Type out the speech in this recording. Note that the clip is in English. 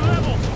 level!